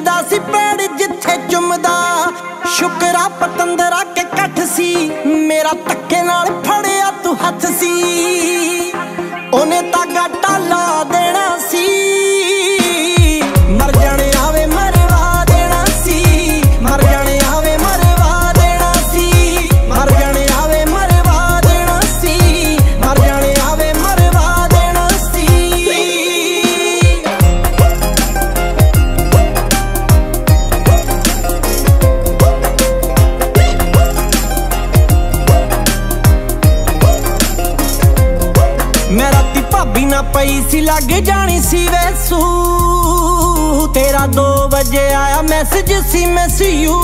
ਫਿਰਦਾ ਸੀ ਪੈੜ ਜਿੱਥੇ ਚੁੰਮਦਾ। ਸ਼ੁਕਰਾ ਪਤੰਦਰਾ ਕੇ ਕੱਠ ਸੀ। ਮੇਰਾ ਧੱਕੇ ਨਾਲ ਫੜਿਆ ਤੂੰ ਹੱਥ ਸੀ। ਉਹਨੇ ਤਾਂ ਗਾਟਾ ਭਾਬੀ ਨਾ ਪਈ ਸੀ, ਲੱਗ ਜਾਣੀ ਸੀ ਵੈਸੂ ਤੇਰਾ 2 ਵਜੇ ਆਇਆ ਮੈਸੇਜ ਸੀ ਮਿਸ ਯੂ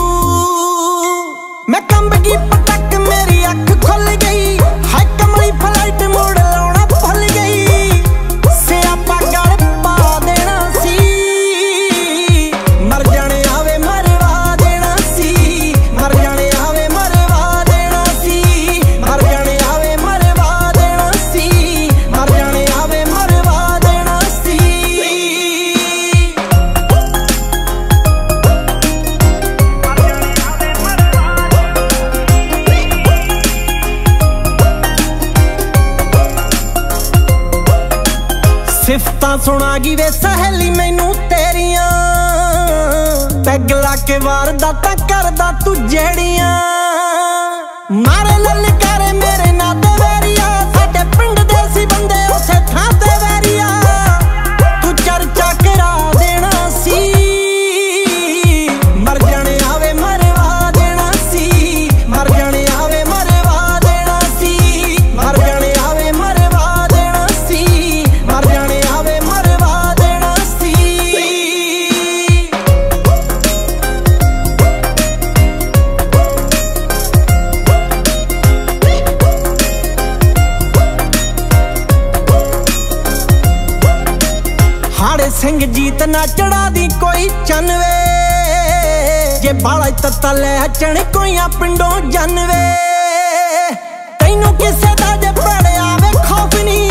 ਸਿਫਤਾਂ ਸੁਣਾ ਗਈ ਵੇ ਸਹੇਲੀ ਮੈਨੂੰ ਤੇਰੀਆਂ। ਪੈਗ ਲਾ ਕੇ ਵਾਰਦਾ ਤਾਂ ਕਰਦਾ ਤੂੰ ਜਿਹੜੀਆਂ। ਮਾਰੇ ਲਲਕਾਰੇ ਹਾੜੇ ਸਿੰਘ ਜੀਤ ਨਾ ਚੜਾ ਦੀ ਕੋਈ ਚੰਨਵੇ। ਜੇ ਬਾਲਾ ਤੱਤਾ ਲੈ ਚਣ ਕੋਈਆਂ ਪਿੰਡੋਂ ਜਨਵੇ। ਤੈਨੂੰ ਕਿਸੇ ਦਾ ਜੇ ਪੜਿਆ ਵੇ ਖੌਫ ਨਹੀਂ